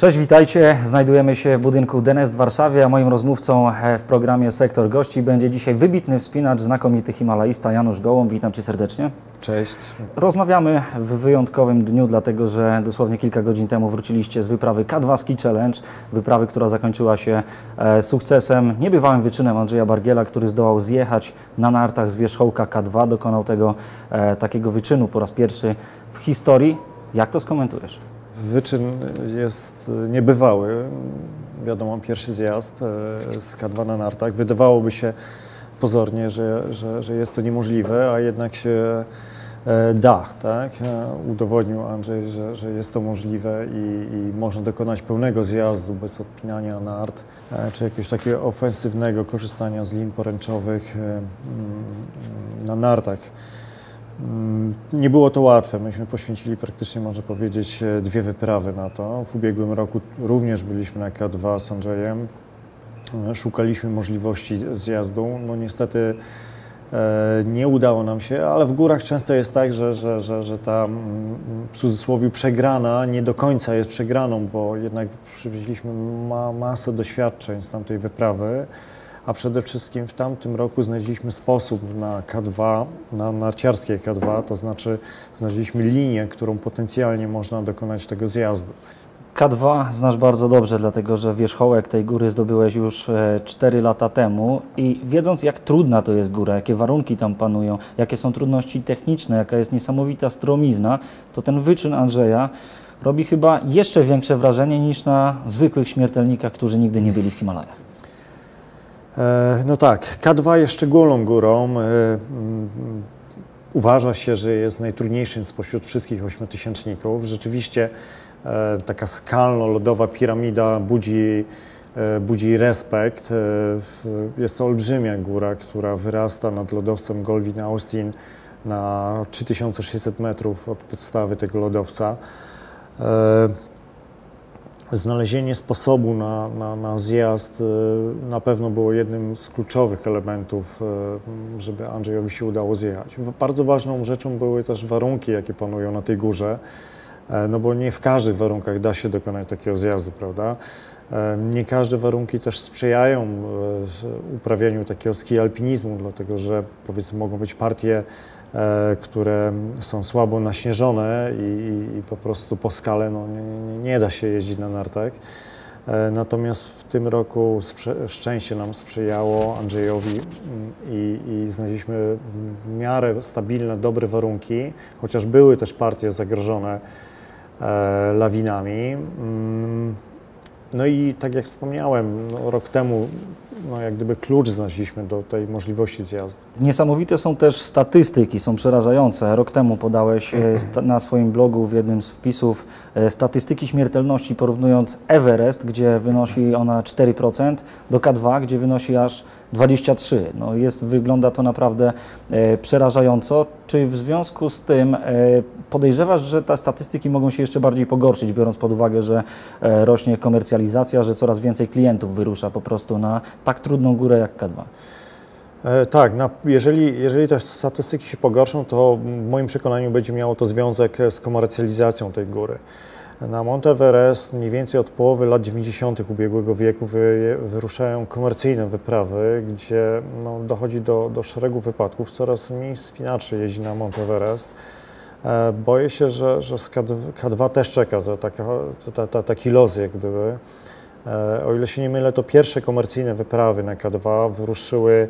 Cześć, witajcie. Znajdujemy się w budynku DNS w Warszawie, a moim rozmówcą e, w programie Sektor Gości będzie dzisiaj wybitny wspinacz, znakomity himalaista Janusz Gołąb. Witam Cię serdecznie. Cześć. Rozmawiamy w wyjątkowym dniu, dlatego że dosłownie kilka godzin temu wróciliście z wyprawy K2 Ski Challenge, wyprawy, która zakończyła się e, sukcesem, niebywałym wyczynem Andrzeja Bargiela, który zdołał zjechać na nartach z wierzchołka K2, dokonał tego e, takiego wyczynu po raz pierwszy w historii. Jak to skomentujesz? Wyczyn jest niebywały. Wiadomo, pierwszy zjazd e, z K2 na nartach. Wydawałoby się pozornie, że, że, że jest to niemożliwe, a jednak się e, da. Tak? E, udowodnił Andrzej, że, że jest to możliwe i, i można dokonać pełnego zjazdu bez odpinania nart, czy jakiegoś takiego ofensywnego korzystania z lin poręczowych na nartach. Nie było to łatwe. Myśmy poświęcili praktycznie, można powiedzieć, e, dwie wyprawy na to. W ubiegłym roku również byliśmy na K2 z Andrzejem. E, szukaliśmy możliwości zjazdu. No niestety e, nie udało nam się, ale w górach często jest tak, że, że, że, że ta mm, w cudzysłowie przegrana nie do końca jest przegraną, bo jednak przywieźliśmy ma masę doświadczeń z tamtej wyprawy a przede wszystkim w tamtym roku znaleźliśmy sposób na K2, na narciarskie K2, to znaczy znaleźliśmy linię, którą potencjalnie można dokonać tego zjazdu. K2 znasz bardzo dobrze, dlatego że wierzchołek tej góry zdobyłeś już 4 e, lata temu i wiedząc jak trudna to jest góra, jakie warunki tam panują, jakie są trudności techniczne, jaka jest niesamowita stromizna, to ten wyczyn Andrzeja robi chyba jeszcze większe wrażenie niż na zwykłych śmiertelnikach, którzy nigdy nie byli w Himalajach. E, no tak, K2 jest szczególną górą. E, uważa się, że jest najtrudniejszym spośród wszystkich ośmiotysięczników. Rzeczywiście e, taka skalno-lodowa piramida budzi, budzi respekt. Jest to olbrzymia góra, która wyrasta nad lodowcem Golwin Austin na 3600 metrów od podstawy tego lodowca znalezienie sposobu na, na, na zjazd y, na pewno było jednym z kluczowych elementów, y, żeby Andrzejowi się udało zjechać. Bardzo ważną rzeczą były też warunki, jakie panują na tej górze, e, no bo nie w każdych warunkach da się dokonać takiego zjazdu, prawda? E, nie każde warunki też sprzyjają e, uprawianiu takiego ski alpinizmu, dlatego że powiedzmy mogą być partie które są słabo naśnieżone i, i, po prostu po skale no, nie, nie, da się jeździć na nartach. E, natomiast w tym roku szczęście nam sprzyjało Andrzejowi mm, i, i znaleźliśmy w miarę stabilne, dobre warunki, chociaż były też partie zagrożone e, lawinami. No i tak jak wspomniałem, no, rok temu no, jak gdyby klucz znaleźliśmy do tej możliwości zjazdu. Niesamowite są też statystyki, są przerażające. Rok temu podałeś e, na swoim blogu w jednym z wpisów e, statystyki śmiertelności porównując Everest, gdzie wynosi ona 4%, do K2, gdzie wynosi aż 23. No jest, wygląda to naprawdę e, przerażająco. Czy w związku z tym e, podejrzewasz, że te statystyki mogą się jeszcze bardziej pogorszyć, biorąc pod uwagę, że e, rośnie komercjalizacja, że coraz więcej klientów wyrusza po prostu na tak trudną górę jak K2? E, tak, na, jeżeli, jeżeli te statystyki się pogorszą, to w moim przekonaniu będzie miało to związek z komercjalizacją tej góry. Na Mount Everest mniej więcej od połowy lat 90. ubiegłego wieku wy, wyruszają komercyjne wyprawy, gdzie no, dochodzi do, do szeregu wypadków. Coraz mniej wspinaczy jeździ na Mount Everest. E, boję się, że, że z K2 też czeka to, taka, to, to, taki los, jak gdyby. E, o ile się nie mylę, to pierwsze komercyjne wyprawy na K2 wyruszyły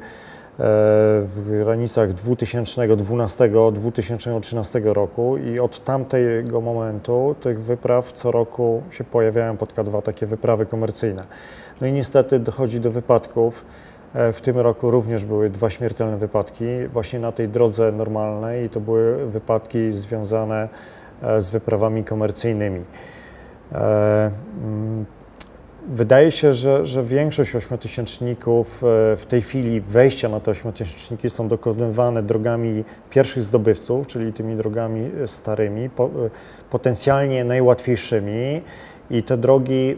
w granicach 2012-2013 roku i od tamtego momentu tych wypraw co roku się pojawiają pod K2 takie wyprawy komercyjne. No i niestety dochodzi do wypadków. E, w tym roku również były dwa śmiertelne wypadki właśnie na tej drodze normalnej i to były wypadki związane e, z wyprawami komercyjnymi. Wydaje się, że, że większość ośmiotysięczników e, w tej chwili wejścia na te ośmiotysięczniki są dokonywane drogami pierwszych zdobywców, czyli tymi drogami e, starymi, e, potencjalnie najłatwiejszymi. I te drogi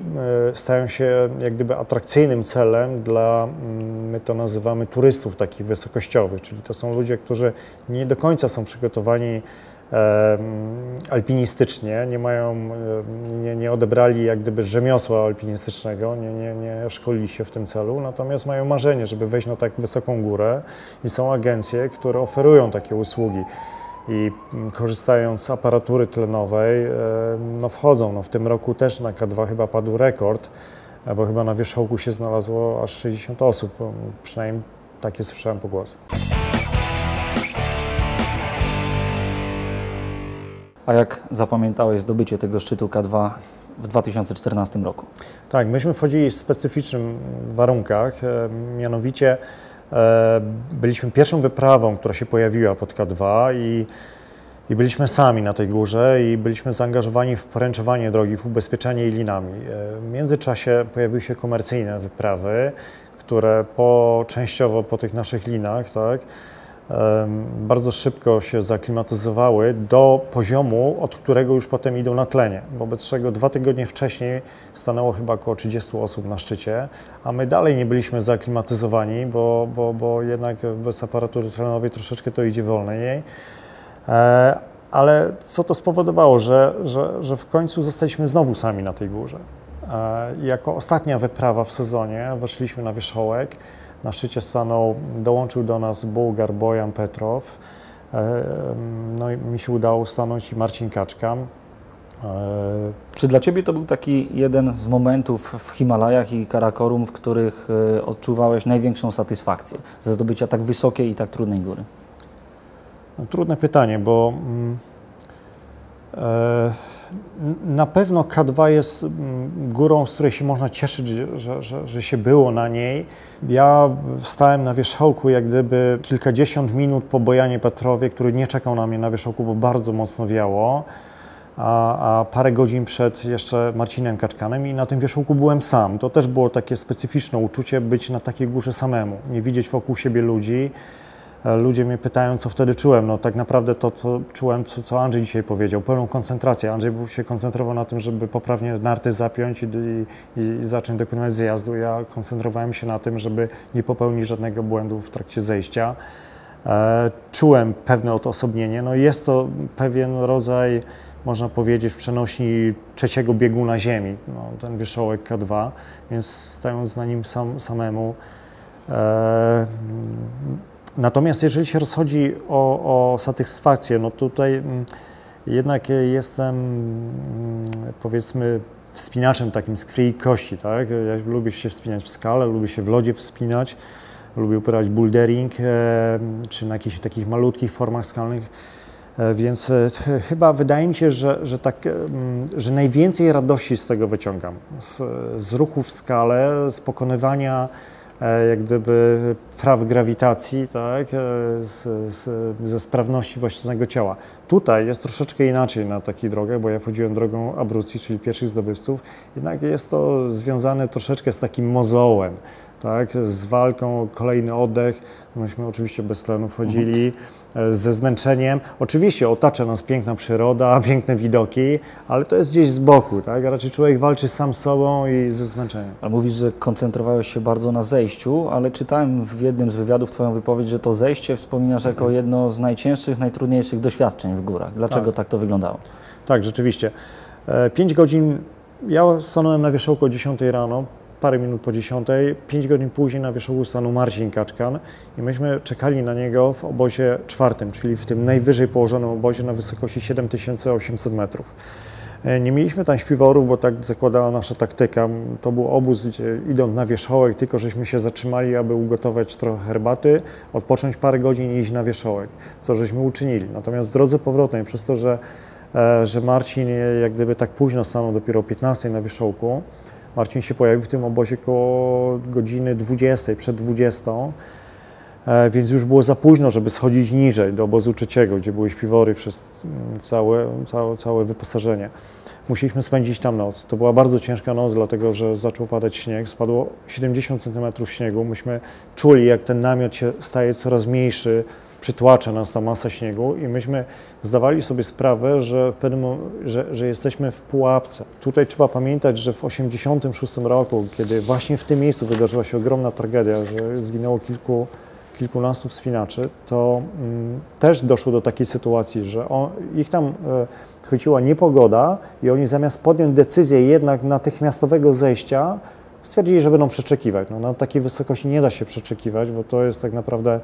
stają się jak gdyby atrakcyjnym celem dla, mm, my to nazywamy turystów takich wysokościowych, czyli to są ludzie, którzy nie do końca są przygotowani alpinistycznie, nie mają, nie, nie odebrali jak gdyby rzemiosła alpinistycznego, nie, nie, nie szkolili się w tym celu, natomiast mają marzenie, żeby wejść na tak wysoką górę i są agencje, które oferują takie usługi i korzystając z aparatury tlenowej, no wchodzą. No w tym roku też na K2 chyba padł rekord, bo chyba na wierzchołku się znalazło aż 60 osób, przynajmniej takie słyszałem pogłosy. A jak zapamiętałeś zdobycie tego szczytu K2 w 2014 roku? Tak, myśmy wchodzili w specyficznych warunkach, e, mianowicie e, byliśmy pierwszą wyprawą, która się pojawiła pod K2 i, i byliśmy sami na tej górze i byliśmy zaangażowani w poręczowanie drogi, w ubezpieczenie jej linami. E, w międzyczasie pojawiły się komercyjne wyprawy, które po, częściowo po tych naszych linach, tak, bardzo szybko się zaklimatyzowały do poziomu, od którego już potem idą na tlenie. Wobec czego dwa tygodnie wcześniej stanęło chyba około 30 osób na szczycie, a my dalej nie byliśmy zaklimatyzowani, bo, bo, bo jednak bez aparatury tlenowej troszeczkę to idzie wolniej. E, ale co to spowodowało, że, że, że w końcu zostaliśmy znowu sami na tej górze. E, jako ostatnia wyprawa w sezonie weszliśmy na wierzchołek. Na szczycie stanął, dołączył do nas Bułgar Bojan Petrow. E, no i mi się udało stanąć i Marcin Kaczka. E, Czy dla Ciebie to był taki jeden z momentów w Himalajach i Karakorum, w których e, odczuwałeś największą satysfakcję ze zdobycia tak wysokiej i tak trudnej góry? Trudne pytanie, bo mm, e, na pewno K2 jest mm, górą, z której się można cieszyć, że, że, że, się było na niej. Ja stałem na wierzchołku jak gdyby kilkadziesiąt minut po Bojanie Petrowie, który nie czekał na mnie na wierzchołku, bo bardzo mocno wiało. A, a, parę godzin przed jeszcze Marcinem Kaczkanem i na tym wierzchołku byłem sam. To też było takie specyficzne uczucie być na takiej górze samemu, nie widzieć wokół siebie ludzi. E, ludzie mnie pytają, co wtedy czułem. No tak naprawdę to, co czułem, co, co Andrzej dzisiaj powiedział, pełną koncentrację. Andrzej się koncentrował na tym, żeby poprawnie narty zapiąć i, i, i zacząć dokonywać zjazdu. Ja koncentrowałem się na tym, żeby nie popełnić żadnego błędu w trakcie zejścia. E, czułem pewne odosobnienie. No jest to pewien rodzaj, można powiedzieć, przenośni trzeciego biegu na ziemi, no, ten wierzchołek K2, więc stając na nim sam, samemu, e, Natomiast jeżeli się rozchodzi o, o satysfakcję, no tutaj mm, jednak jestem mm, powiedzmy wspinaczem takim z krwi i kości, tak? Ja lubię się wspinać w skale, lubię się w lodzie wspinać, lubię uprawiać bouldering, e, czy na jakichś takich malutkich formach skalnych, e, więc e, chyba wydaje mi się, że, że, tak, mm, że najwięcej radości z tego wyciągam. Z, z ruchu w skale, z pokonywania jak gdyby praw grawitacji, tak, e, z, z, ze sprawności własnego ciała. Tutaj jest troszeczkę inaczej na takiej drogę, bo ja wchodziłem drogą abrucji, czyli pierwszych zdobywców, jednak jest to związane troszeczkę z takim mozołem tak, z walką, kolejny oddech. Myśmy oczywiście bez tlenu wchodzili, e, ze zmęczeniem. Oczywiście otacza nas piękna przyroda, piękne widoki, ale to jest gdzieś z boku, tak? A raczej człowiek walczy sam z sobą i ze zmęczeniem. A mówisz, że koncentrowałeś się bardzo na zejściu, ale czytałem w jednym z wywiadów Twoją wypowiedź, że to zejście wspominasz jako jedno z najcięższych, najtrudniejszych doświadczeń w górach. Dlaczego tak, tak to wyglądało? Tak, rzeczywiście. E, pięć godzin, ja stanąłem na wierzchołku o 10 rano, parę minut po dziesiątej, pięć godzin później na wierzchołku stanął Marcin Kaczkan i myśmy czekali na niego w obozie czwartym, czyli w tym najwyżej położonym obozie na wysokości 7800 metrów. E, nie mieliśmy tam śpiworów, bo tak zakładała nasza taktyka. To był obóz, gdzie idąc na wierzchołek, tylko żeśmy się zatrzymali, aby ugotować trochę herbaty, odpocząć parę godzin i iść na wierzchołek, co żeśmy uczynili. Natomiast w drodze powrotnej, przez to, że, e, że Marcin jak gdyby tak późno stanął dopiero o 15 na wierzchołku, Marcin się pojawił w tym obozie koło godziny 20, przed 20, e, więc już było za późno, żeby schodzić niżej do obozu trzeciego, gdzie były śpiwory przez mm, całe, całe, całe wyposażenie. Musieliśmy spędzić tam noc. To była bardzo ciężka noc, dlatego że zaczął padać śnieg. Spadło 70 cm śniegu. Myśmy czuli, jak ten namiot się staje coraz mniejszy, przytłacza nas ta masa śniegu i myśmy zdawali sobie sprawę, że, pewnym, że, że jesteśmy w pułapce. Tutaj trzeba pamiętać, że w 1986 roku, kiedy właśnie w tym miejscu wydarzyła się ogromna tragedia, że zginęło kilku kilkunastu wspinaczy, to mm, też doszło do takiej sytuacji, że on, ich tam e, chwyciła niepogoda i oni zamiast podjąć decyzję jednak natychmiastowego zejścia, stwierdzili, że będą przeczekiwać. No, na takiej wysokości nie da się przeczekiwać, bo to jest tak naprawdę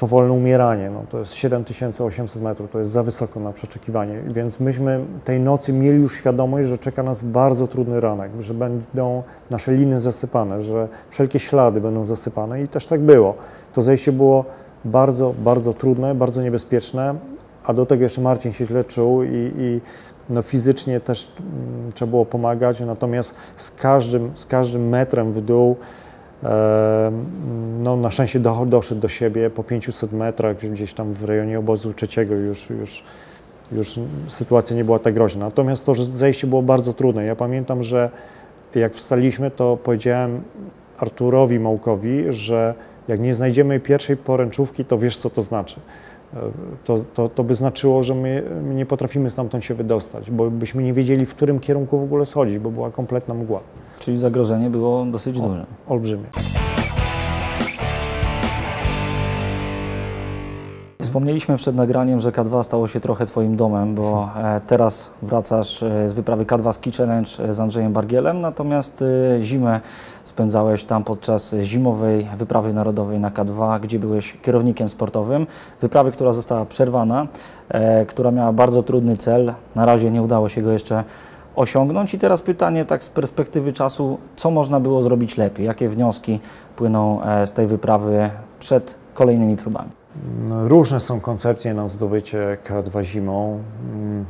powolne umieranie. No, to jest 7800 metrów, to jest za wysoko na przeczekiwanie. Więc myśmy tej nocy mieli już świadomość, że czeka nas bardzo trudny ranek, że będą nasze liny zasypane, że wszelkie ślady będą zasypane i też tak było. To zejście było bardzo, bardzo trudne, bardzo niebezpieczne, a do tego jeszcze Marcin się źle czuł i, i no fizycznie też mm, trzeba było pomagać, natomiast z każdym, z każdym metrem w dół no, na szczęście do, doszedł do siebie po 500 metrach, gdzieś tam w rejonie obozu trzeciego już, już, już sytuacja nie była tak groźna. Natomiast to, że zejście było bardzo trudne. Ja pamiętam, że jak wstaliśmy, to powiedziałem Arturowi Małkowi, że jak nie znajdziemy pierwszej poręczówki, to wiesz, co to znaczy to, to, to by znaczyło, że my, my, nie potrafimy stamtąd się wydostać, bo byśmy nie wiedzieli, w którym kierunku w ogóle schodzić, bo była kompletna mgła. Czyli zagrożenie było dosyć duże. Olbrzymie. Wspomnieliśmy przed nagraniem, że K2 stało się trochę Twoim domem, bo e, teraz wracasz e, z wyprawy K2 Ski Challenge e, z Andrzejem Bargielem, natomiast zimę spędzałeś tam podczas zimowej wyprawy narodowej na K2, gdzie byłeś kierownikiem sportowym. Wyprawy, która została przerwana, która miała bardzo trudny cel. Na razie nie udało się go jeszcze osiągnąć. I teraz pytanie tak z perspektywy czasu, co można było zrobić lepiej? Jakie wnioski płyną z tej wyprawy przed kolejnymi próbami? Różne są koncepcje na zdobycie K2 zimą. Mm,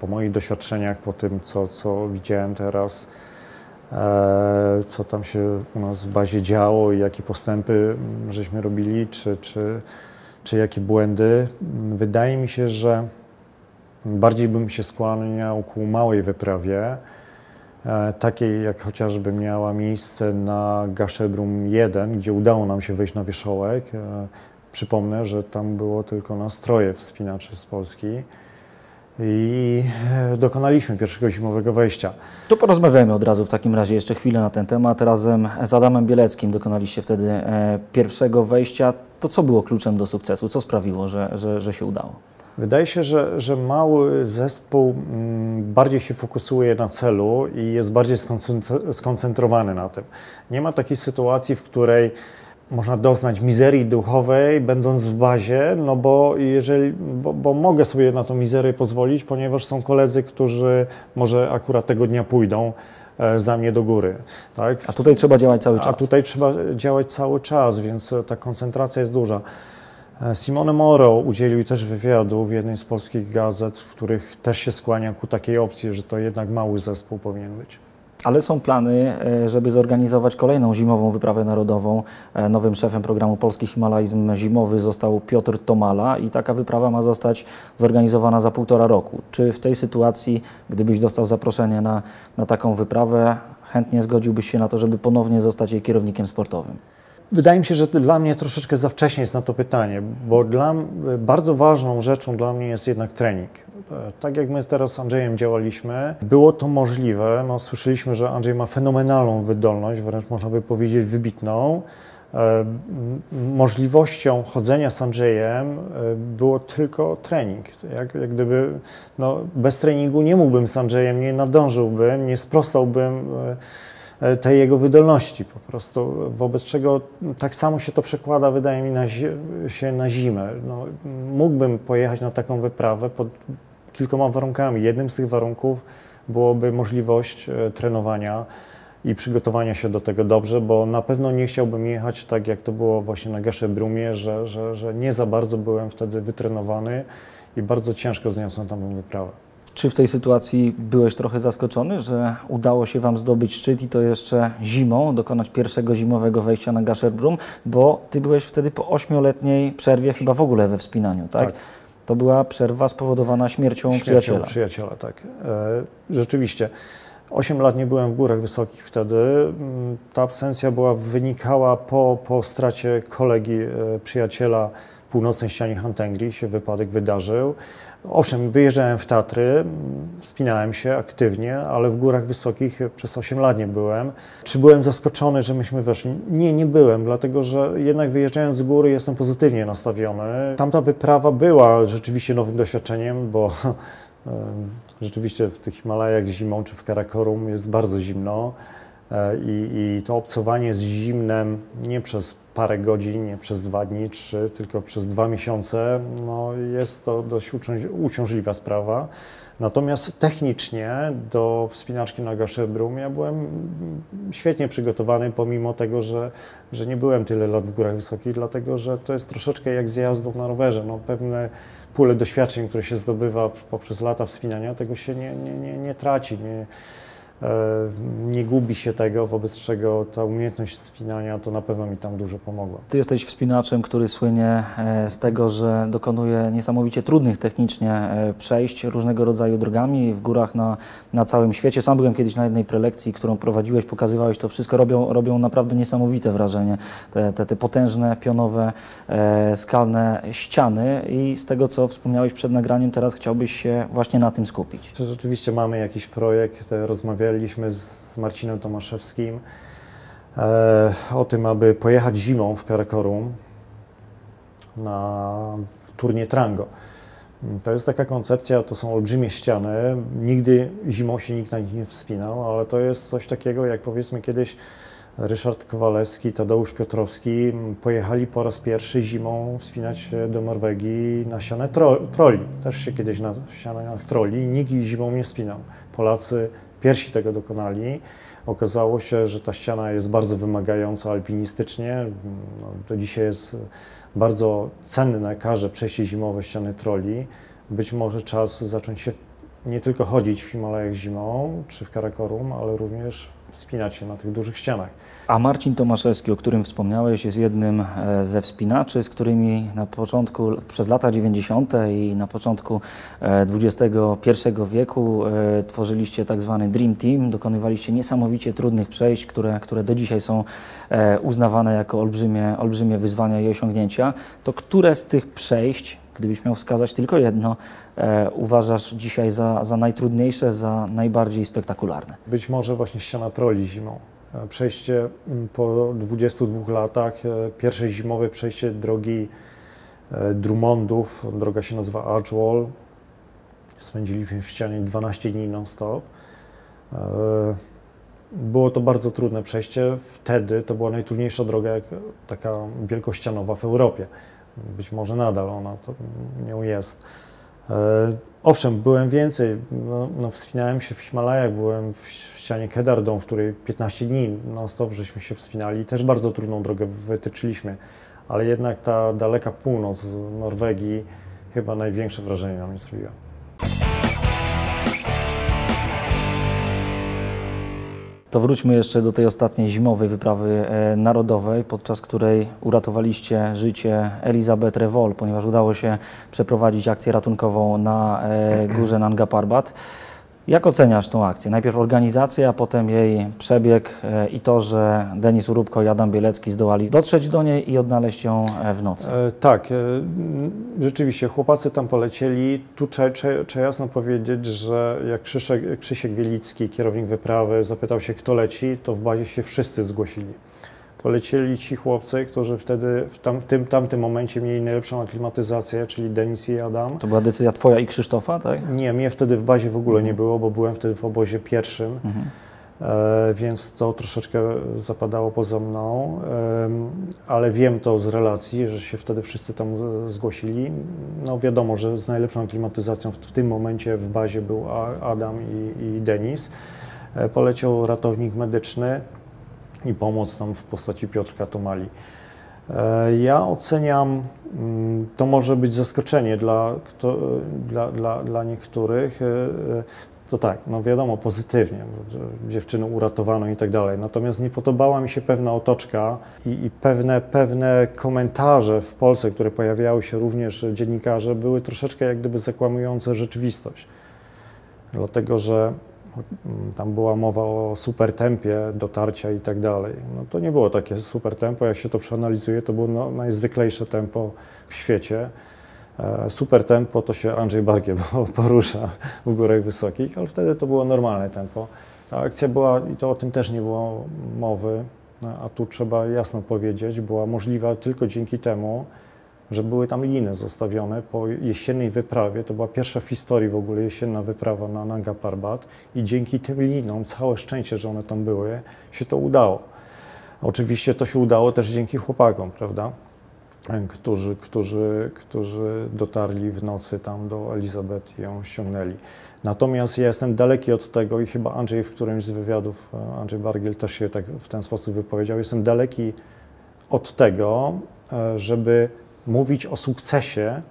po moich doświadczeniach, po tym, co, co widziałem teraz, e, co tam się u nas w bazie działo i jakie postępy mm, żeśmy robili, czy, czy, czy jakie błędy, mm, wydaje mi się, że bardziej bym się skłaniał ku małej wyprawie, takiej jak chociażby miała miejsce na Gaszebrum 1, gdzie udało nam się wejść na wierzchołek. E, przypomnę, że tam było tylko nastroje wspinaczy z Polski i e, dokonaliśmy pierwszego zimowego wejścia. To porozmawiajmy od razu w takim razie jeszcze chwilę na ten temat. Razem z Adamem Bieleckim dokonaliście wtedy pierwszego wejścia. To co było kluczem do sukcesu? Co sprawiło, że, że, że się udało? Wydaje się, że, że mały zespół mm, bardziej się fokusuje na celu i jest bardziej skoncentrowany na tym. Nie ma takiej sytuacji, w której można doznać mizerii duchowej, będąc w bazie, no bo jeżeli, bo, bo, mogę sobie na tą mizerię pozwolić, ponieważ są koledzy, którzy może akurat tego dnia pójdą e, za mnie do góry. Tak? A tutaj trzeba działać cały czas. A tutaj trzeba działać cały czas, więc ta koncentracja jest duża. Simone Moro udzielił też wywiadu w jednej z polskich gazet, w których też się skłania ku takiej opcji, że to jednak mały zespół powinien być. Ale są plany, e, żeby zorganizować kolejną zimową wyprawę narodową. E, nowym szefem programu Polski Himalajzm Zimowy został Piotr Tomala i taka wyprawa ma zostać zorganizowana za półtora roku. Czy w tej sytuacji, gdybyś dostał zaproszenie na, na taką wyprawę, chętnie zgodziłbyś się na to, żeby ponownie zostać jej kierownikiem sportowym? Wydaje mi się, że dla mnie troszeczkę za wcześnie jest na to pytanie, bo dla, bardzo ważną rzeczą dla mnie jest jednak trening. Tak jak my teraz z Andrzejem działaliśmy, było to możliwe. No, słyszeliśmy, że Andrzej ma fenomenalną wydolność, wręcz można by powiedzieć wybitną. E, możliwością chodzenia z Andrzejem e, było tylko trening. Jak, jak gdyby no, bez treningu nie mógłbym z Andrzejem, nie nadążyłbym, nie sprostałbym e, E, tej jego wydolności po prostu, wobec czego tak samo się to przekłada, wydaje mi na, się na zimę. No, mógłbym pojechać na taką wyprawę pod kilkoma warunkami. Jednym z tych warunków byłoby możliwość e, trenowania i przygotowania się do tego dobrze, bo na pewno nie chciałbym jechać tak, jak to było właśnie na Gasze Brumie, że, że, że nie za bardzo byłem wtedy wytrenowany i bardzo ciężko zniosłem tam wyprawę. Czy w tej sytuacji byłeś trochę zaskoczony, że udało się Wam zdobyć szczyt i to jeszcze zimą, dokonać pierwszego zimowego wejścia na Gasherbrum, bo Ty byłeś wtedy po ośmioletniej przerwie chyba w ogóle we wspinaniu, tak? tak. To była przerwa spowodowana śmiercią, śmiercią przyjaciela. przyjaciela, tak. E, rzeczywiście. Osiem lat nie byłem w górach wysokich wtedy. Ta absencja była wynikała po, po stracie kolegi, e, przyjaciela północnej ścianie Hantengri się wypadek wydarzył. Owszem, wyjeżdżałem w Tatry, wspinałem się aktywnie, ale w górach wysokich przez 8 lat nie byłem. Czy byłem zaskoczony, że myśmy weszli? Nie, nie byłem, dlatego że jednak wyjeżdżając z góry jestem pozytywnie nastawiony. Tamta wyprawa była rzeczywiście nowym doświadczeniem, bo rzeczywiście w tych Himalajach zimą czy w Karakorum jest bardzo zimno. E, I, I, to obcowanie z zimnem nie przez parę godzin, nie przez dwa dni, trzy, tylko przez dwa miesiące, no jest to dość uciążliwa sprawa. Natomiast technicznie do wspinaczki na Gaszebrum ja byłem świetnie przygotowany, pomimo tego, że, że nie byłem tyle lat w górach wysokich, dlatego że to jest troszeczkę jak z jazdą na rowerze. No, pewne pule doświadczeń, które się zdobywa poprzez lata wspinania, tego się nie, nie, nie, nie traci. Nie, nie gubi się tego, wobec czego ta umiejętność wspinania to na pewno mi tam dużo pomogła. Ty jesteś wspinaczem, który słynie e, z tego, że dokonuje niesamowicie trudnych technicznie e, przejść różnego rodzaju drogami w górach na, na całym świecie. Sam byłem kiedyś na jednej prelekcji, którą prowadziłeś, pokazywałeś to wszystko, robią, robią naprawdę niesamowite wrażenie. Te, te, te potężne, pionowe, e, skalne ściany i z tego, co wspomniałeś przed nagraniem, teraz chciałbyś się właśnie na tym skupić. Rzeczywiście mamy jakiś projekt, rozmawialiśmy rozmawialiśmy z Marcinem Tomaszewskim e, o tym, aby pojechać zimą w Karakorum na turnie Trango. To jest taka koncepcja, to są olbrzymie ściany. Nigdy zimą się nikt na nich nie wspinał, ale to jest coś takiego, jak powiedzmy kiedyś Ryszard Kowalewski, Tadeusz Piotrowski pojechali po raz pierwszy zimą wspinać do Norwegii na tro troli. Też się kiedyś na ścianach troli nikt zimą nie wspinał. Polacy Pierwsi tego dokonali. Okazało się, że ta ściana jest bardzo wymagająca alpinistycznie. No, to dzisiaj jest bardzo cenne każde przejście zimowe ściany troli. Być może czas zacząć się nie tylko chodzić w Himalajach zimą czy w Karakorum, ale również wspinać się na tych dużych ścianach. A Marcin Tomaszewski, o którym wspomniałeś, jest jednym e, ze wspinaczy, z którymi na początku, przez lata 90. i na początku XXI e, wieku e, tworzyliście tak zwany Dream Team, dokonywaliście niesamowicie trudnych przejść, które, które do dzisiaj są uznawane jako olbrzymie, olbrzymie wyzwania i osiągnięcia. To które z tych przejść gdybyś miał wskazać tylko jedno, e, uważasz dzisiaj za, za najtrudniejsze, za najbardziej spektakularne? Być może właśnie ściana troli zimą. E, przejście mm, po 22 latach, e, pierwsze zimowe przejście drogi e, Drummondów, droga się nazywa Archwall. Spędziliśmy w ścianie 12 dni non-stop. Było to bardzo trudne przejście. Wtedy to była najtrudniejsza droga, taka wielkościanowa w Europie. Być może nadal ona to nią jest. E, owszem, byłem więcej, no, no, wspinałem się w Himalajach, byłem w ścianie Kedardą, w której 15 dni non-stop żeśmy się wspinali. Też bardzo trudną drogę wytyczyliśmy, ale jednak ta daleka północ Norwegii chyba największe wrażenie na mnie zrobiła. To wróćmy jeszcze do tej ostatniej zimowej wyprawy e, narodowej, podczas której uratowaliście życie Elizabeth Revol, ponieważ udało się przeprowadzić akcję ratunkową na e, górze Nanga Parbat. Jak oceniasz tą akcję? Najpierw organizacja, a potem jej przebieg e, i to, że Denis Urubko i Adam Bielecki zdołali dotrzeć do niej i odnaleźć ją e, w nocy. E, tak, e, rzeczywiście chłopacy tam polecieli. Tu trzeba, trzeba jasno powiedzieć, że jak Krzysiek, Krzysiek Wielicki, kierownik wyprawy, zapytał się, kto leci, to w bazie się wszyscy zgłosili polecieli ci chłopcy, którzy wtedy w, tam, tym tamtym momencie mieli najlepszą aklimatyzację, czyli Denis i Adam. To była decyzja Twoja i Krzysztofa, tak? Nie, mnie wtedy w bazie w ogóle mhm. nie było, bo byłem wtedy w obozie pierwszym. Mhm. E, więc to troszeczkę zapadało poza mną, e, ale wiem to z relacji, że się wtedy wszyscy tam zgłosili. No wiadomo, że z najlepszą klimatyzacją w, w tym momencie w bazie był Adam i, i Denis. E, poleciał ratownik medyczny, i pomoc tam w postaci Piotrka Tomali. E, ja oceniam, mm, to może być zaskoczenie dla, dla, dla, dla niektórych, e, e, to tak, no wiadomo, pozytywnie, dziewczyny uratowano i tak dalej. Natomiast nie podobała mi się pewna otoczka i, i, pewne, pewne komentarze w Polsce, które pojawiały się również dziennikarze, były troszeczkę jak gdyby zakłamujące rzeczywistość. Dlatego, że tam była mowa o super tempie dotarcia i tak dalej. No to nie było takie super tempo, jak się to przeanalizuje, to było no, najzwyklejsze tempo w świecie. E, super tempo to się Andrzej Bargiel porusza w górach wysokich, ale wtedy to było normalne tempo. Ta akcja była, i to o tym też nie było mowy, a tu trzeba jasno powiedzieć, była możliwa tylko dzięki temu, że były tam liny zostawione po jesiennej wyprawie. To była pierwsza w historii w ogóle jesienna wyprawa na Nanga Parbat i dzięki tym linom, całe szczęście, że one tam były, się to udało. Oczywiście to się udało też dzięki chłopakom, prawda? Którzy, którzy, którzy dotarli w nocy tam do Elizabeth i ją ściągnęli. Natomiast ja jestem daleki od tego i chyba Andrzej w którymś z wywiadów, e, Andrzej Bargiel też się tak w ten sposób wypowiedział, jestem daleki od tego, e, żeby mówić o sukcesie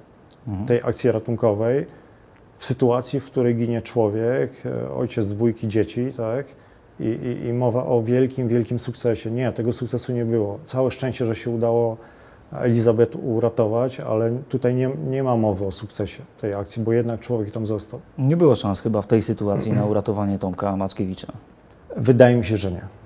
mhm. tej akcji ratunkowej w sytuacji, w której ginie człowiek, e, ojciec dwójki dzieci, tak? I, i, I, mowa o wielkim, wielkim sukcesie. Nie, tego sukcesu nie było. Całe szczęście, że się udało Elizabeth uratować, ale tutaj nie, nie ma mowy o sukcesie tej akcji, bo jednak człowiek tam został. Nie było szans chyba w tej sytuacji na uratowanie Tomka Mackiewicza. Wydaje mi się, że nie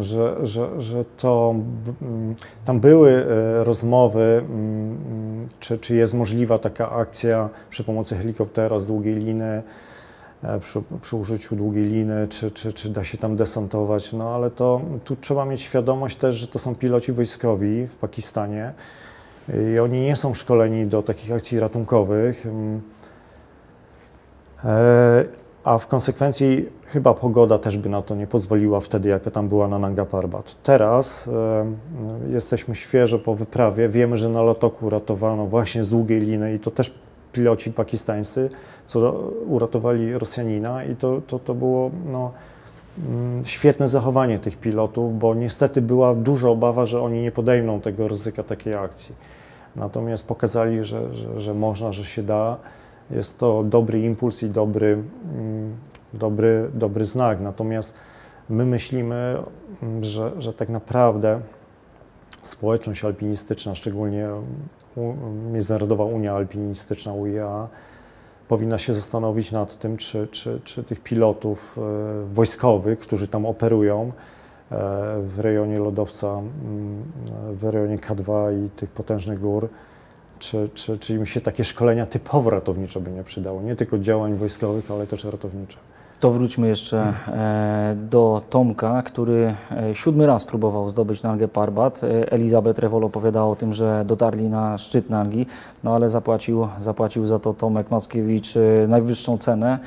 że, że, że to mm, tam były e, rozmowy, mm, czy, czy jest możliwa taka akcja przy pomocy helikoptera z długiej liny, e, przy, przy użyciu długiej liny, czy, czy, czy da się tam desantować, no ale to tu trzeba mieć świadomość też, że to są piloci wojskowi w Pakistanie i oni nie są szkoleni do takich akcji ratunkowych. Mm, e, a w konsekwencji chyba pogoda też by na to nie pozwoliła wtedy, jaka tam była na Nanga Parbat. Teraz e, jesteśmy świeżo po wyprawie, wiemy, że na lotoku uratowano właśnie z długiej liny i to też piloci pakistańscy, co uratowali Rosjanina i to, to, to było no, mm, świetne zachowanie tych pilotów, bo niestety była duża obawa, że oni nie podejmą tego ryzyka takiej akcji. Natomiast pokazali, że, że, że można, że się da. Jest to dobry impuls i dobry, mm, dobry, dobry znak. Natomiast my myślimy, mm, że, że tak naprawdę społeczność alpinistyczna, szczególnie Międzynarodowa Unia Alpinistyczna UIA, powinna się zastanowić nad tym, czy, czy, czy tych pilotów e, wojskowych, którzy tam operują e, w rejonie lodowca, mm, w rejonie K2 i tych potężnych gór, czy, czy, czy im się takie szkolenia typowo ratownicze by nie przydało, nie tylko działań wojskowych, ale też ratownicze. To wróćmy jeszcze e, do Tomka, który e, siódmy raz próbował zdobyć Nangę Parbat. E, Elizabeth Rewol opowiadała o tym, że dotarli na szczyt Nangi, no ale zapłacił, zapłacił za to Tomek Mackiewicz najwyższą cenę.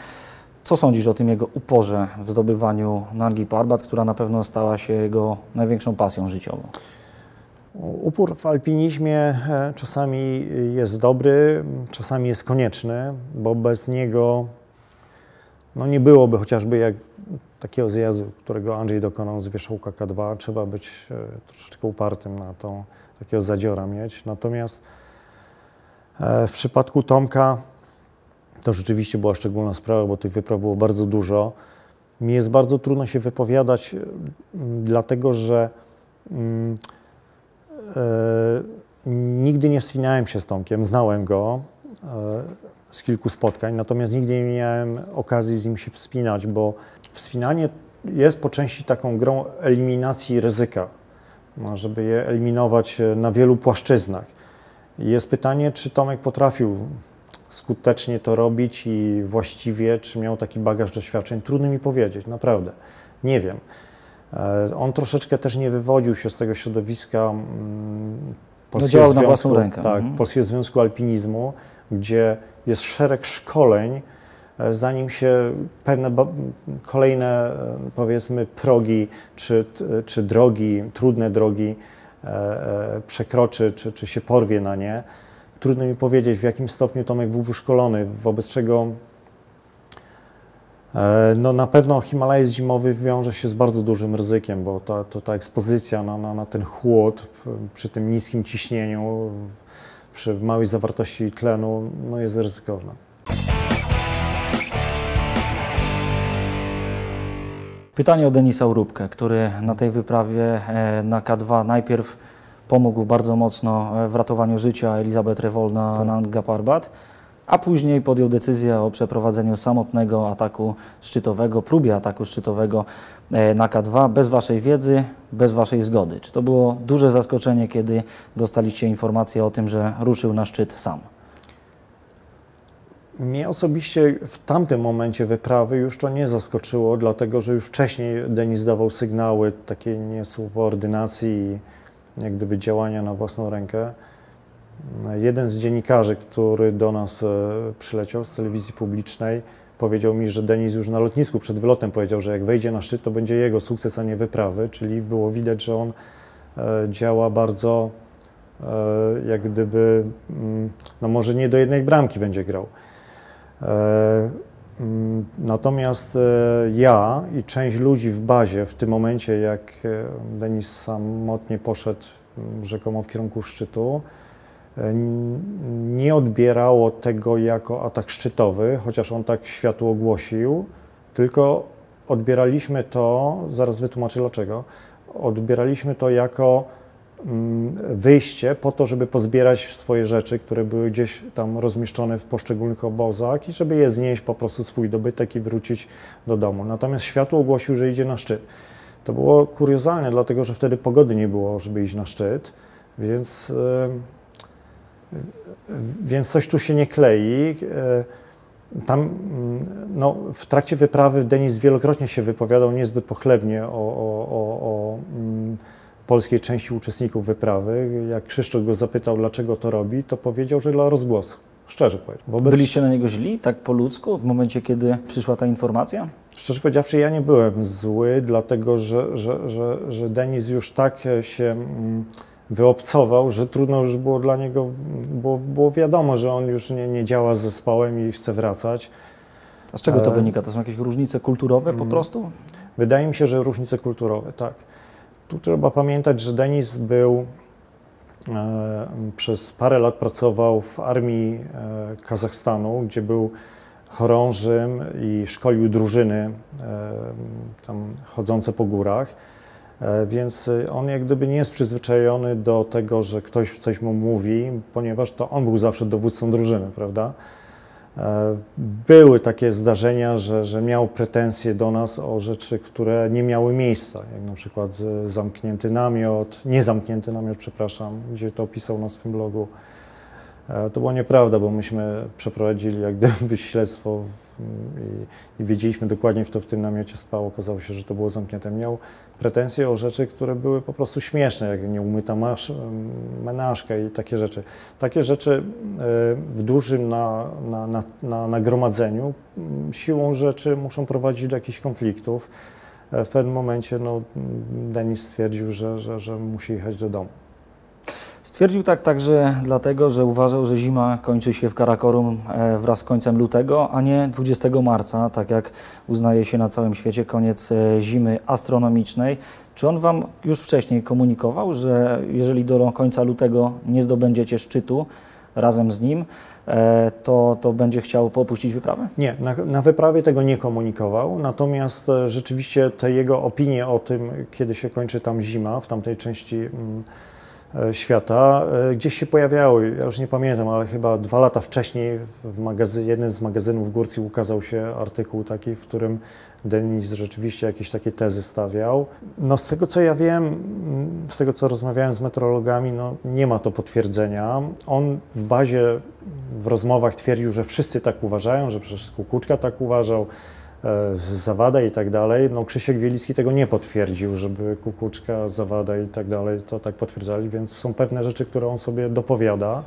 Co sądzisz o tym jego uporze w zdobywaniu Nangi Parbat, która na pewno stała się jego największą pasją życiową? Upór w alpinizmie czasami jest dobry, czasami jest konieczny, bo bez niego no nie byłoby chociażby jak takiego zjazdu, którego Andrzej dokonał z wierzchołka K2. Trzeba być e, troszeczkę upartym na to, takiego zadziora mieć. Natomiast e, w przypadku Tomka to rzeczywiście była szczególna sprawa, bo tych wypraw było bardzo dużo. Mi jest bardzo trudno się wypowiadać, dlatego że mm, e, nigdy nie wspinałem się z Tomkiem, znałem go. E, z kilku spotkań, natomiast nigdy nie miałem okazji z nim się wspinać, bo wspinanie jest po części taką grą eliminacji ryzyka, no, żeby je eliminować e, na wielu płaszczyznach. Jest pytanie, czy Tomek potrafił skutecznie to robić i właściwie, czy miał taki bagaż doświadczeń. Trudno mi powiedzieć, naprawdę. Nie wiem. E, on troszeczkę też nie wywodził się z tego środowiska mm, Polskiego no działał Związku, na własną rękę. Tak, mhm. Polskiego Związku Alpinizmu, gdzie jest szereg szkoleń, e, zanim się pewne kolejne, e, powiedzmy, progi czy, czy drogi, trudne drogi e, przekroczy, czy, czy się porwie na nie. Trudno mi powiedzieć, w jakim stopniu Tomek był wyszkolony, wobec czego no na pewno Himalajs zimowy wiąże się z bardzo dużym ryzykiem, bo ta, to, ta ekspozycja na, na, na ten chłód przy tym niskim ciśnieniu przy małej zawartości tlenu no jest ryzykowna. Pytanie o Denisa Urubkę, który na tej wyprawie e, na K2 najpierw pomógł bardzo mocno e, w ratowaniu życia Elizabeth Rewol na, tak. na Parbat, a później podjął decyzję o przeprowadzeniu samotnego ataku szczytowego, próbie ataku szczytowego e, na K2 bez Waszej wiedzy, bez Waszej zgody. Czy to było duże zaskoczenie, kiedy dostaliście informację o tym, że ruszył na szczyt sam? Mnie osobiście w tamtym momencie wyprawy już to nie zaskoczyło, dlatego że już wcześniej Denis dawał sygnały takiej niesubordynacji i jak gdyby działania na własną rękę. Jeden z dziennikarzy, który do nas e, przyleciał z telewizji publicznej, powiedział mi, że Denis już na lotnisku przed wylotem powiedział, że jak wejdzie na szczyt, to będzie jego sukces, a nie wyprawy, czyli było widać, że on e, działa bardzo e, jak gdyby, mm, no może nie do jednej bramki będzie grał. Mm, natomiast ja i część ludzi w bazie w tym momencie, jak Denis samotnie poszedł mm, rzekomo w kierunku szczytu, nie odbierało tego jako atak szczytowy, chociaż on tak światu ogłosił, tylko odbieraliśmy to, zaraz wytłumaczę dlaczego, odbieraliśmy to jako mm, wyjście po to, żeby pozbierać swoje rzeczy, które były gdzieś tam rozmieszczone w poszczególnych obozach i żeby je znieść po prostu swój dobytek i wrócić do domu. Natomiast światło ogłosił, że idzie na szczyt. To było kuriozalne, dlatego że wtedy pogody nie było, żeby iść na szczyt, więc więc coś tu się nie klei. E, tam mm, no, w trakcie wyprawy Denis wielokrotnie się wypowiadał niezbyt pochlebnie o, o, o, o mm, polskiej części uczestników wyprawy. Jak Krzysztof go zapytał, dlaczego to robi, to powiedział, że dla rozgłosu. Szczerze powiem. Wobec... Byliście na niego źli, tak po ludzku, w momencie, kiedy przyszła ta informacja? Szczerze powiedziawszy, ja nie byłem zły, dlatego że, że, że, że Denis już tak się... Wyobcował, że trudno już było dla niego, było, było wiadomo, że on już nie, nie działa z zespołem i chce wracać. A z czego to e... wynika? To są jakieś różnice kulturowe po mm. prostu? Wydaje mi się, że różnice kulturowe, tak. Tu trzeba pamiętać, że Denis był e, przez parę lat pracował w armii e, Kazachstanu, gdzie był chorążym i szkolił drużyny e, tam chodzące po górach. E, więc y, on jak gdyby nie jest przyzwyczajony do tego, że ktoś coś mu mówi, ponieważ to on był zawsze dowódcą drużyny, prawda? E, były takie zdarzenia, że, że miał pretensje do nas o rzeczy, które nie miały miejsca, jak na przykład y, zamknięty namiot, nie zamknięty namiot, przepraszam, gdzie to opisał na swym blogu. E, to była nieprawda, bo myśmy przeprowadzili jak gdyby śledztwo i, i wiedzieliśmy dokładnie, kto w tym namiocie spał. Okazało się, że to było zamknięte. Miał pretensje o rzeczy, które były po prostu śmieszne, jak nieumyta masz, menażka i takie rzeczy. Takie rzeczy e, w dużym na, na, na, na nagromadzeniu siłą rzeczy muszą prowadzić do jakichś konfliktów. E, w pewnym momencie no, Denis stwierdził, że, że, że musi jechać do domu. Stwierdził tak także dlatego, że uważał, że zima kończy się w Karakorum e, wraz z końcem lutego, a nie 20 marca, tak jak uznaje się na całym świecie koniec e, zimy astronomicznej. Czy on Wam już wcześniej komunikował, że jeżeli do końca lutego nie zdobędziecie szczytu razem z nim, e, to, to będzie chciał opuścić wyprawę? Nie, na, na, wyprawie tego nie komunikował, natomiast rzeczywiście te jego opinie o tym, kiedy się kończy tam zima w tamtej części mm, świata e, gdzieś się pojawiały. Ja już nie pamiętam, ale chyba dwa lata wcześniej w magazyn, jednym z magazynów Górcji ukazał się artykuł taki, w którym Denis rzeczywiście jakieś takie tezy stawiał. No z tego co ja wiem, z tego co rozmawiałem z meteorologami, no nie ma to potwierdzenia. On w bazie w rozmowach twierdził, że wszyscy tak uważają, że przecież Kukuczka tak uważał, E, Zawada i tak dalej. No Krzysiek Wielicki tego nie potwierdził, żeby Kukuczka, Zawada i tak dalej to tak potwierdzali, więc są pewne rzeczy, które on sobie dopowiada.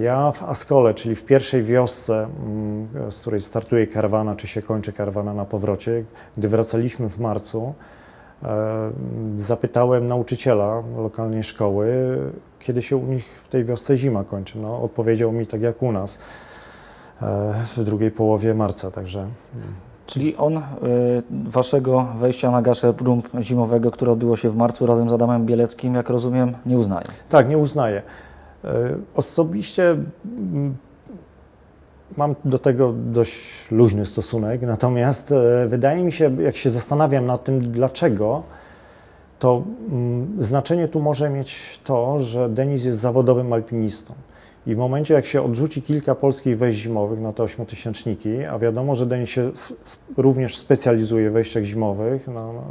Ja w Askole, czyli w pierwszej wiosce, mm, z której startuje karawana, czy się kończy karawana na powrocie, gdy wracaliśmy w marcu, e, zapytałem nauczyciela lokalnej szkoły, kiedy się u nich w tej wiosce zima kończy. No, odpowiedział mi tak jak u nas e, w drugiej połowie marca, także... Czyli on y, waszego wejścia na gaszę prób zimowego, które odbyło się w marcu razem z Adamem Bieleckim, jak rozumiem, nie uznaje. Tak, nie uznaje. Y, osobiście mam do tego dość luźny stosunek, natomiast y, wydaje mi się, jak się zastanawiam nad tym, dlaczego, to znaczenie tu może mieć to, że Denis jest zawodowym alpinistą. I w momencie, jak się odrzuci kilka polskich wejść zimowych na te ośmiotysięczniki, a wiadomo, że Denis się również specjalizuje w wejściach zimowych, no, no,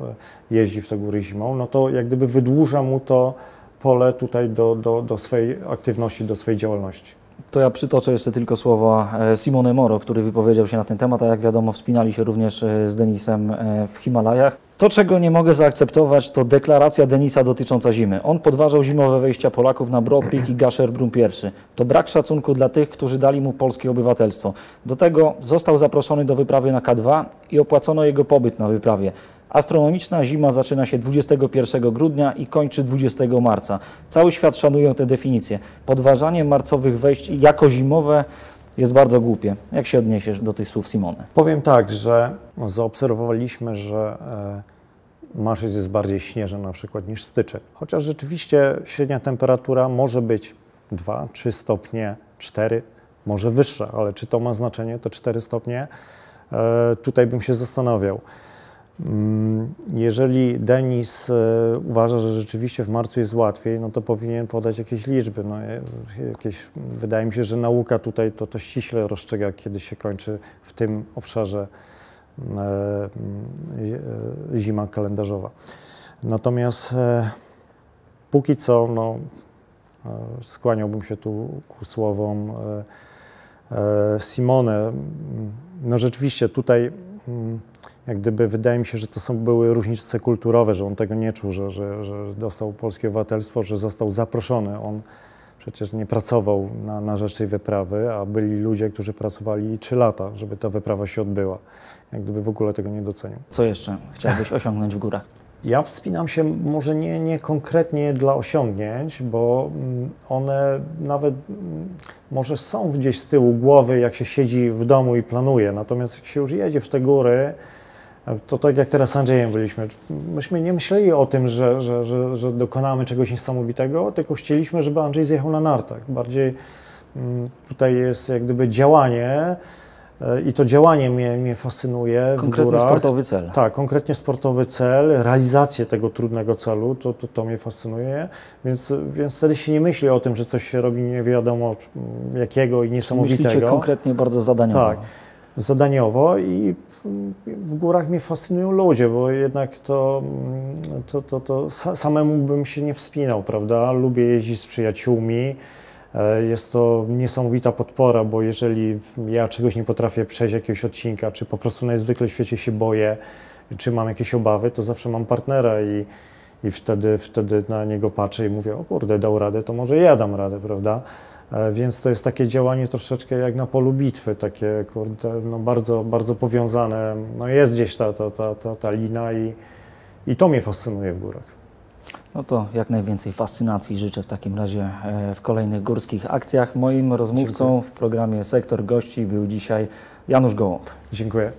jeździ w te góry zimą, no to jak gdyby wydłuża mu to pole tutaj do, do, do swojej aktywności, do swojej działalności. To ja przytoczę jeszcze tylko słowa e, Simone Moro, który wypowiedział się na ten temat, a jak wiadomo wspinali się również e, z Denisem e, w Himalajach. To, czego nie mogę zaakceptować, to deklaracja Denisa dotycząca zimy. On podważał zimowe wejścia Polaków na Broad Peak i Gasherbrum I. To brak szacunku dla tych, którzy dali mu polskie obywatelstwo. Do tego został zaproszony do wyprawy na K2 i opłacono jego pobyt na wyprawie. Astronomiczna zima zaczyna się 21 grudnia i kończy 20 marca. Cały świat szanuje tę definicję. Podważanie marcowych wejść jako zimowe jest bardzo głupie. Jak się odniesiesz do tych słów Simone? Powiem tak, że zaobserwowaliśmy, że e, marzec jest bardziej śnieżny na przykład niż styczeń. Chociaż rzeczywiście średnia temperatura może być 2-3 stopnie, 4, może wyższa, ale czy to ma znaczenie, to 4 stopnie, e, tutaj bym się zastanawiał. Mm, jeżeli Denis e, uważa, że rzeczywiście w marcu jest łatwiej, no to powinien podać jakieś liczby. No, jakieś, wydaje mi się, że nauka tutaj to, to ściśle rozstrzyga, kiedy się kończy w tym obszarze e, e, zima kalendarzowa. Natomiast póki co no, skłaniałbym się tu ku słowom Simone. No rzeczywiście tutaj mm, jak gdyby wydaje mi się, że to są, były różnice kulturowe, że on tego nie czuł, że, że, że dostał polskie obywatelstwo, że został zaproszony. On przecież nie pracował na, na rzecz tej wyprawy, a byli ludzie, którzy pracowali trzy lata, żeby ta wyprawa się odbyła. Jak gdyby w ogóle tego nie docenił. Co jeszcze chciałbyś osiągnąć w górach? Ja wspinam się może nie, nie konkretnie dla osiągnięć, bo mm, one nawet mm, może są gdzieś z tyłu głowy, jak się siedzi w domu i planuje. Natomiast jak się już jedzie w te góry, to tak jak teraz z Andrzejem byliśmy. Myśmy nie myśleli o tym, że, że, że, że dokonamy czegoś niesamowitego, tylko chcieliśmy, żeby Andrzej zjechał na nartach. Bardziej mm, tutaj jest jak gdyby działanie e, i to działanie mnie, mnie fascynuje. Konkretny sportowy cel. Tak, konkretnie sportowy cel, realizację tego trudnego celu, to, to, to mnie fascynuje. Więc, więc wtedy się nie myśli o tym, że coś się robi nie wiadomo jakiego i niesamowitego. Myślicie konkretnie bardzo zadaniowo. Tak, zadaniowo i w górach mnie fascynują ludzie, bo jednak to, to, to, to samemu bym się nie wspinał, prawda? Lubię jeździć z przyjaciółmi. E, jest to niesamowita podpora, bo jeżeli ja czegoś nie potrafię przejść jakiegoś odcinka, czy po prostu najzwykle w świecie się boję, czy mam jakieś obawy, to zawsze mam partnera i, i wtedy, wtedy na niego patrzę i mówię, o kurde, dał radę, to może ja dam radę, prawda? E, więc to jest takie działanie troszeczkę jak na polu bitwy, takie kurde, no bardzo, bardzo powiązane. No jest gdzieś ta, ta, ta, ta, ta lina i, i to mnie fascynuje w górach. No to jak najwięcej fascynacji życzę w takim razie e, w kolejnych górskich akcjach. Moim rozmówcą Dziękuję. w programie Sektor Gości był dzisiaj Janusz Gołąb. Dziękuję.